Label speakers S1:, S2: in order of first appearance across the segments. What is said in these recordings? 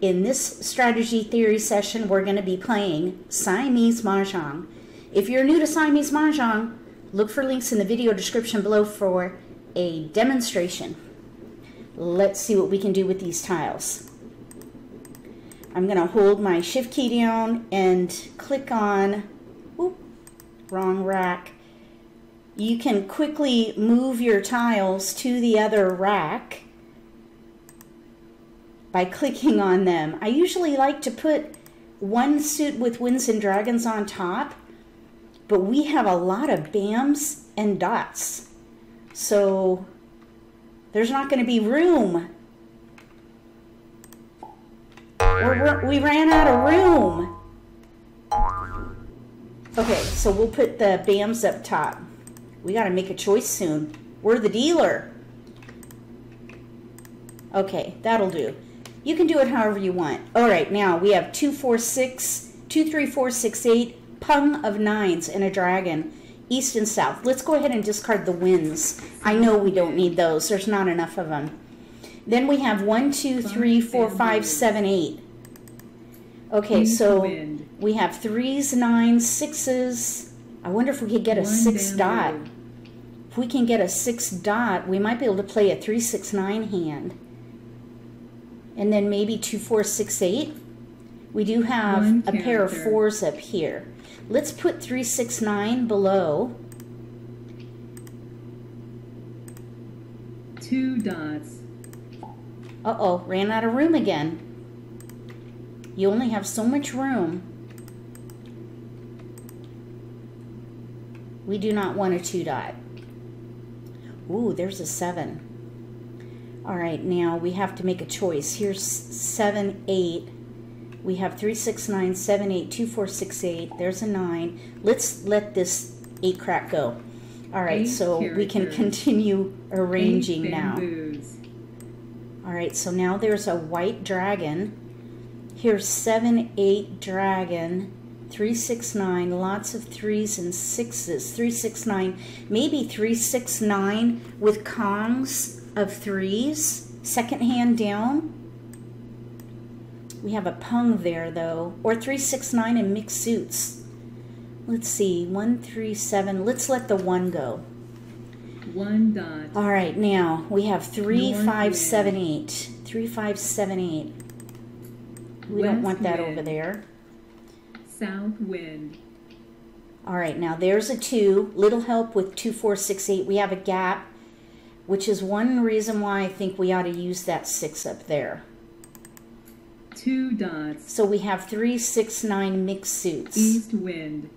S1: in this strategy theory session, we're going to be playing Siamese Mahjong. If you're new to Siamese Mahjong, look for links in the video description below for a demonstration. Let's see what we can do with these tiles. I'm going to hold my shift key down and click on, whoop, wrong rack. You can quickly move your tiles to the other rack by clicking on them. I usually like to put one suit with Winds and Dragons on top, but we have a lot of BAMs and dots. So there's not going to be room. We're, we ran out of room. Okay, so we'll put the BAMs up top. We got to make a choice soon. We're the dealer. Okay, that'll do. You can do it however you want. All right, now we have two, four, six, two, three, four, six, eight, pung of nines and a dragon, east and south. Let's go ahead and discard the winds. I know we don't need those. There's not enough of them. Then we have one, two, three, four, five, seven, eight. Okay, so we have threes, nines, sixes. I wonder if we could get a six dot. If we can get a six dot, we might be able to play a three, six, nine hand and then maybe two, four, six, eight. We do have One a pair of fours up here. Let's put three, six, nine below.
S2: Two dots.
S1: Uh-oh, ran out of room again. You only have so much room. We do not want a two dot. Ooh, there's a seven. All right, now we have to make a choice. Here's 7, 8. We have 3, 6, 9, 7, 8, 2, 4, 6, 8. There's a 9. Let's let this 8 crack go. All right, eight so characters. we can continue arranging now. All right, so now there's a white dragon. Here's 7, 8 dragon. 369, lots of threes and sixes. 369, maybe 369 with Kongs of threes, second hand down. We have a pung there though, or 369 in mixed suits. Let's see, 137. Let's let the one go.
S2: One dot.
S1: All right, now we have three, North five, wind. seven, eight. Three, five, seven, eight. We West don't want that over there.
S2: South wind.
S1: All right, now there's a two. Little help with two, four, six, eight. We have a gap which is one reason why I think we ought to use that six up there.
S2: Two dots.
S1: So we have three, six, nine mixed suits.
S2: East wind.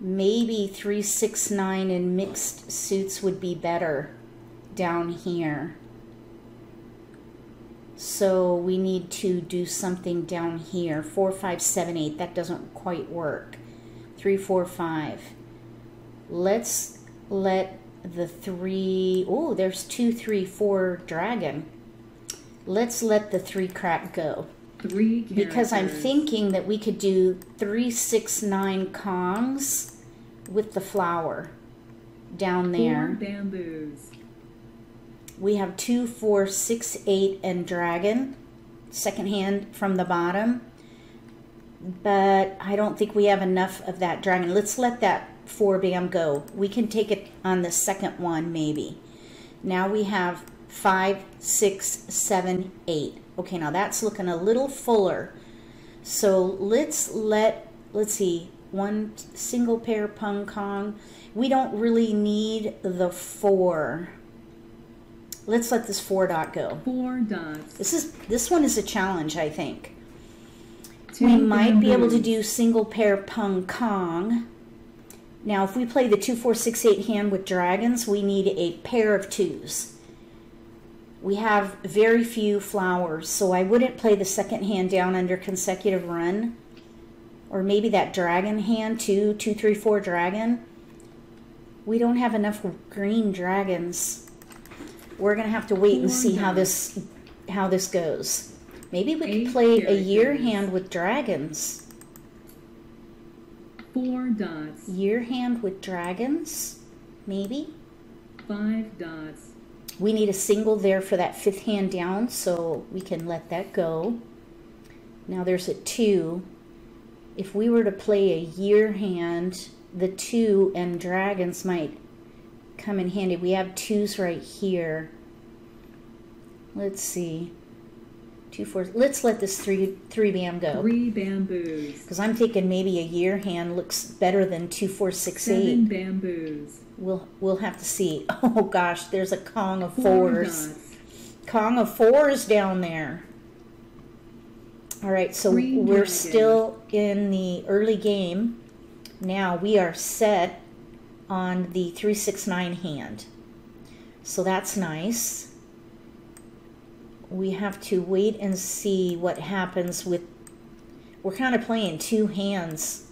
S1: Maybe three, six, nine in mixed suits would be better down here. So we need to do something down here. Four, five, seven, eight. That doesn't quite work. Three, four, five. Let's let the three, oh, there's two, three, four dragon. Let's let the three crack go.
S2: Three
S1: characters. Because I'm thinking that we could do three, six, nine Kongs with the flower down there.
S2: Four bamboos.
S1: We have two, four, six, eight, and dragon. Second hand from the bottom. But I don't think we have enough of that dragon. Let's let that four bam go. We can take it on the second one maybe. Now we have five, six, seven, eight. Okay, now that's looking a little fuller. So let's let, let's see, one single pair pung kong. We don't really need the four. Let's let this four dot go.
S2: Four dots.
S1: This is this one is a challenge, I think. Two we might be able to do single pair pung kong. Now, if we play the 2, 4, 6, 8 hand with dragons, we need a pair of twos. We have very few flowers, so I wouldn't play the second hand down under consecutive run. Or maybe that dragon hand, 2, 2, 3, 4 dragon. We don't have enough green dragons. We're going to have to wait and see how this how this goes. Maybe we could play a year hand with dragons.
S2: Four dots.
S1: Year hand with dragons, maybe.
S2: Five dots.
S1: We need a single there for that fifth hand down, so we can let that go. Now there's a two. If we were to play a year hand, the two and dragons might come in handy. We have twos right here. Let's see. Two, four. Let's let this three three bam go.
S2: Three bamboos.
S1: Because I'm thinking maybe a year hand looks better than two, four, six,
S2: Seven
S1: eight.
S2: bamboos.
S1: We'll we'll have to see. Oh gosh, there's a Kong of
S2: Four
S1: fours. Kong of fours down there. All right, so we're still in the early game. Now we are set on the 369 hand. So that's nice. We have to wait and see what happens with. We're kind of playing two hands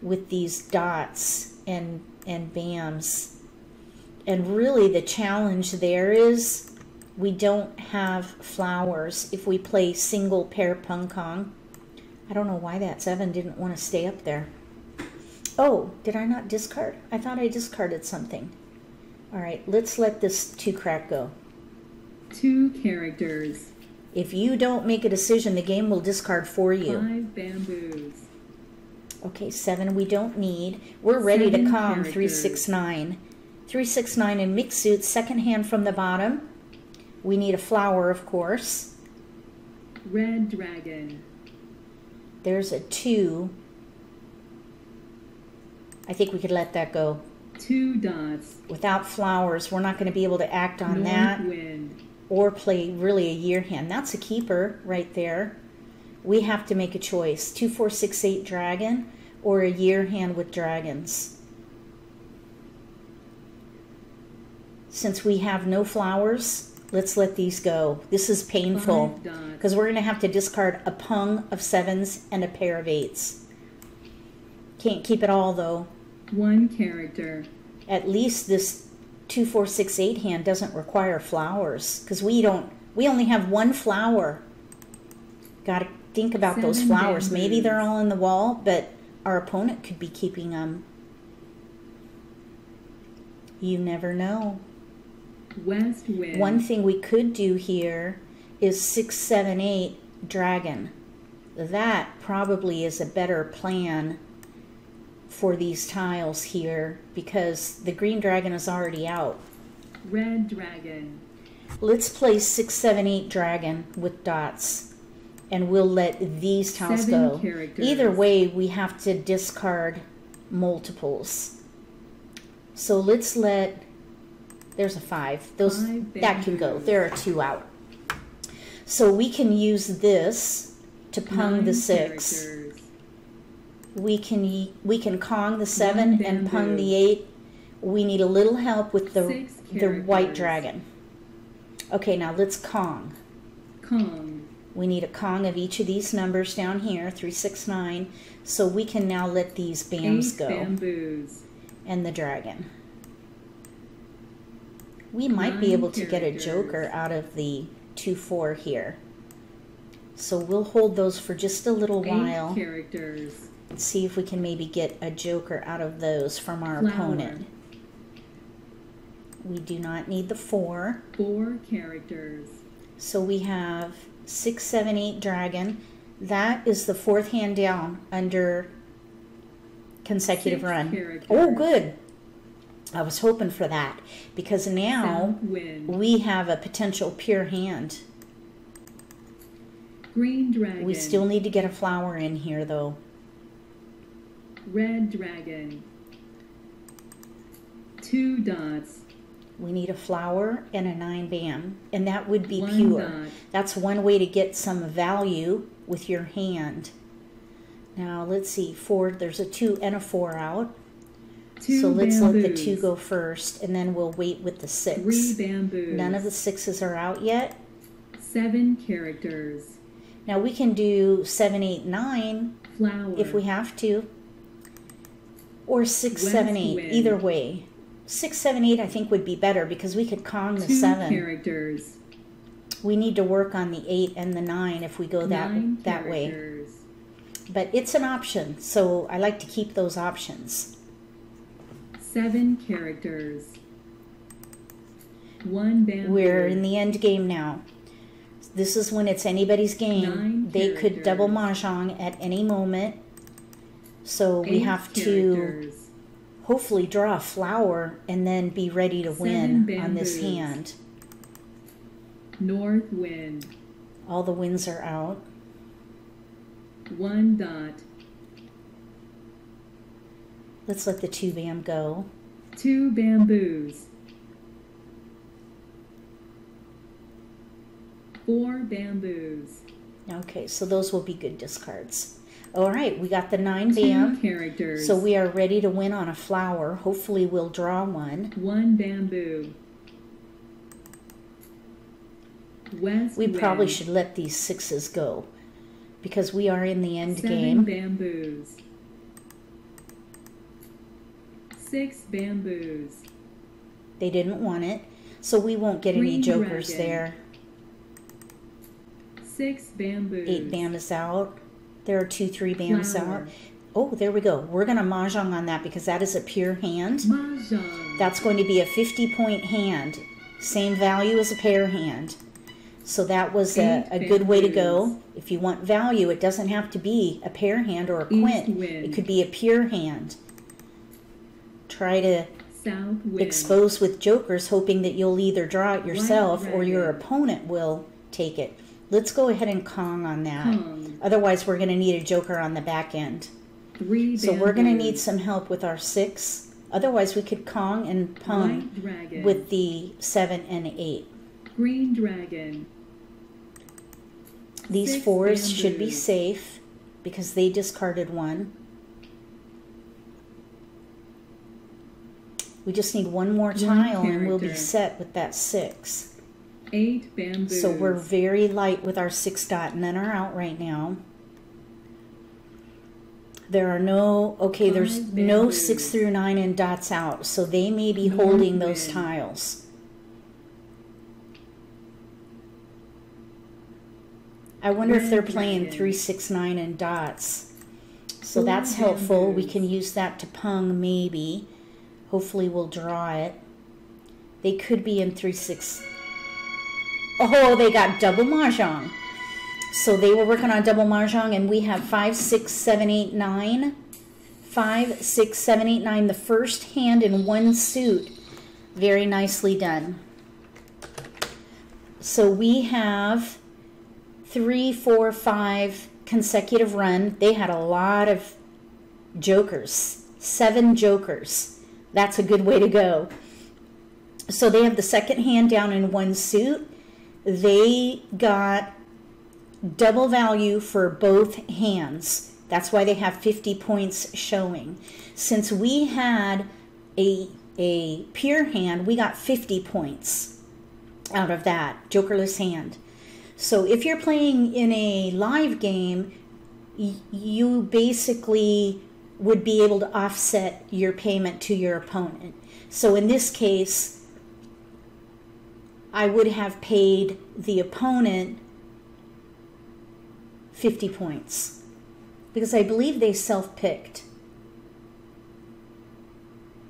S1: with these dots and and bams. And really the challenge there is we don't have flowers if we play single pair pung kong. I don't know why that seven didn't want to stay up there. Oh, did I not discard? I thought I discarded something. All right, let's let this two crack go.
S2: Two characters.
S1: If you don't make a decision, the game will discard for you.
S2: Five bamboos.
S1: Okay, seven we don't need. We're ready to
S2: Seven
S1: Kong
S2: characters.
S1: 369. 369 in mixed suits. second hand from the bottom. We need a flower, of course.
S2: Red dragon.
S1: There's a two. I think we could let that go.
S2: Two dots.
S1: Without flowers, we're not going to be able to act on
S2: North
S1: that
S2: wind.
S1: Or play really a year hand. That's a keeper right there. We have to make a choice. Two, four, six, eight dragon or a year hand with dragons. Since we have no flowers, let's let these go. This is painful because we're going to have to discard a pung of sevens and a pair of eights. Can't keep it all though.
S2: One character.
S1: At least this two, four, six, eight hand doesn't require flowers because we don't. We only have one flower. Got to think about those
S2: Seven
S1: flowers. Maybe they're all in the wall, but our opponent could be keeping them. You never know.
S2: West wind.
S1: One thing we could do here is six, seven, eight dragon. That probably is a better plan for these tiles here because the green dragon is already out.
S2: Red dragon.
S1: Let's play six, seven, eight dragon with dots and we'll let these tiles
S2: Seven
S1: go.
S2: characters.
S1: Either way, we have to discard multiples. So let's let, there's a five. Those,
S2: Five
S1: that can go. There are two out. So we can use this to pung
S2: Nine
S1: the six.
S2: characters.
S1: We can we can Kong the seven
S2: One
S1: and Pung the eight. We need a little help with the the white dragon. Okay, now let's Kong.
S2: Kong.
S1: We need a Kong of each of these numbers down here, three, six, nine. So we can now let these bams
S2: Eight
S1: go
S2: bamboos.
S1: and the dragon. We might be
S2: Nine
S1: able to get a joker out of the two four here. So we'll hold those for just a little
S2: Eight
S1: while.
S2: characters.
S1: See if we can maybe get a joker out of those from our
S2: Flower.
S1: opponent. We do not need the four.
S2: Four characters.
S1: So we have six, seven, eight dragon. That is the fourth hand down under consecutive
S2: Six
S1: run.
S2: characters.
S1: Oh, good. I was hoping for that because now we have a potential pure hand.
S2: Green dragon.
S1: We still need to get a flower in here though.
S2: Red dragon. Two dots.
S1: We need a flower and a nine bam, and that would be
S2: One
S1: pure.
S2: dot.
S1: That's one way to get some value with your hand. Now let's see, four. There's a two and a four out.
S2: Two
S1: so let's let the two go first, and then we'll wait with the six.
S2: Three bamboos.
S1: None of the sixes are out yet.
S2: Seven characters.
S1: Now we can do seven, eight, nine
S2: Flower.
S1: if we have to, or six,
S2: West
S1: seven, eight.
S2: wind.
S1: Either way, six, seven, eight. I think would be better because we could Kong the
S2: Two
S1: seven.
S2: characters.
S1: We need to work on the eight and the nine if we go that
S2: Nine
S1: that way. But it's an option, so I like to keep those options.
S2: Seven characters. One bamboo.
S1: We're in the end game now. This is when it's anybody's game.
S2: Nine
S1: they could double
S2: characters.
S1: mahjong at any moment. So we have to hopefully draw a flower and then be ready to
S2: Seven
S1: win on this hand.
S2: North wind.
S1: All the winds are out.
S2: One dot.
S1: Let's let the two bam go.
S2: Two bamboos. Four bamboos.
S1: Okay, so those will be good discards. All right, we got the nine
S2: Two
S1: bam.
S2: characters.
S1: So we are ready to win on a flower. Hopefully we'll draw one.
S2: One bamboo. West
S1: We probably
S2: wind.
S1: should let these sixes go because we are in the end
S2: Seven
S1: game.
S2: bamboos. Six bamboos.
S1: They didn't want it, so we won't get any jokers
S2: dragon.
S1: there.
S2: Six bamboos.
S1: Eight bam is out. There are two three bams out. Oh, there we go. We're going to mahjong on that because that is a pure hand.
S2: Mahjong.
S1: That's going to be a 50 point hand. Same value as a pair hand. So that was a, a good way to go. If you want value, it doesn't have to be a pair hand or a quint. It could be a pure hand. Try to expose with jokers, hoping that you'll either draw it yourself or your opponent will take it. Let's go ahead and Kong on that.
S2: Kong.
S1: Otherwise, we're going to need a joker on the back end.
S2: Three
S1: So we're going to need some help with our six. Otherwise, we could Kong and Pung with the seven and eight.
S2: green dragon.
S1: These
S2: Six
S1: fours should be safe because they discarded one. We just need one more tile and we'll be set with that six.
S2: Eight bamboos.
S1: So we're very light with our six dot. None are out right now. There are no, okay, there's
S2: Five
S1: no six through nine and dots out. So they may be holding those
S2: wind.
S1: tiles. I wonder if they're playing three, six, nine, and dots. So that's helpful. We can use that to pung maybe. Hopefully we'll draw it. They could be in three, six. Oh, they got double mahjong. So they were working on double mahjong, and we have five, six, seven, eight, nine. Five, six, seven, eight, nine. The first hand in one suit. Very nicely done. So we have three, four, five consecutive run. They had a lot of jokers, seven jokers. That's a good way to go. So they have the second hand down in one suit. They got double value for both hands. That's why they have 50 points showing. Since we had a a pure hand, we got 50 points out of that jokerless hand. So if you're playing in a live game, you basically would be able to offset your payment to your opponent. So in this case, I would have paid the opponent 50 points because I believe they self picked.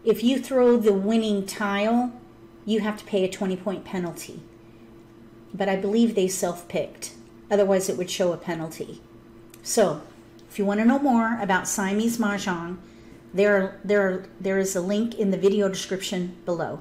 S1: If you throw the winning tile, you have to pay a 20 point penalty. But I believe they self picked. Otherwise, it would show a penalty. So, if you want to know more about Siamese Mahjong, there, there, there is a link in the video description below.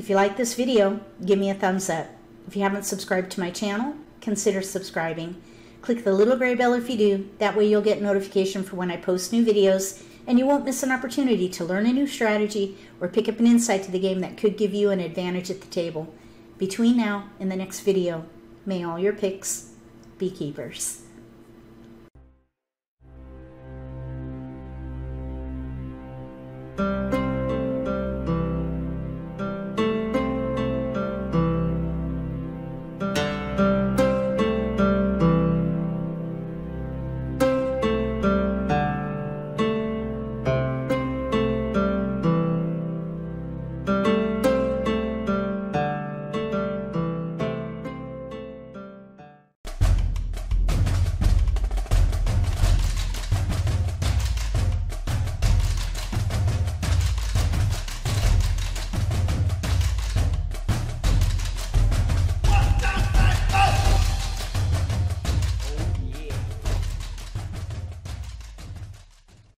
S1: If you like this video, give me a thumbs up. If you haven't subscribed to my channel, consider subscribing. Click the little gray bell if you do. That way you'll get notification for when I post new videos and you won't miss an opportunity to learn a new strategy or pick up an insight to the game that could give you an advantage at the table. Between now and the next video, may all your picks be keepers.